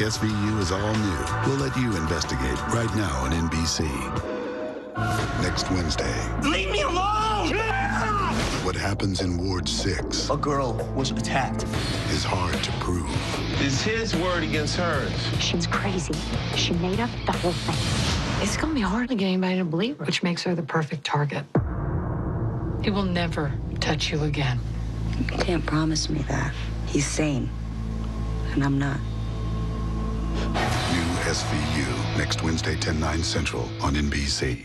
SVU is all new. We'll let you investigate right now on NBC. Next Wednesday. Leave me alone! What happens in Ward 6 A girl was attacked. is hard to prove. Is his word against hers? She's crazy. She made up the whole thing. It's going to be hard to get anybody to believe her, which makes her the perfect target. He will never touch you again. You can't promise me that. He's sane. And I'm not. SVU next Wednesday, 10, 9 Central on NBC.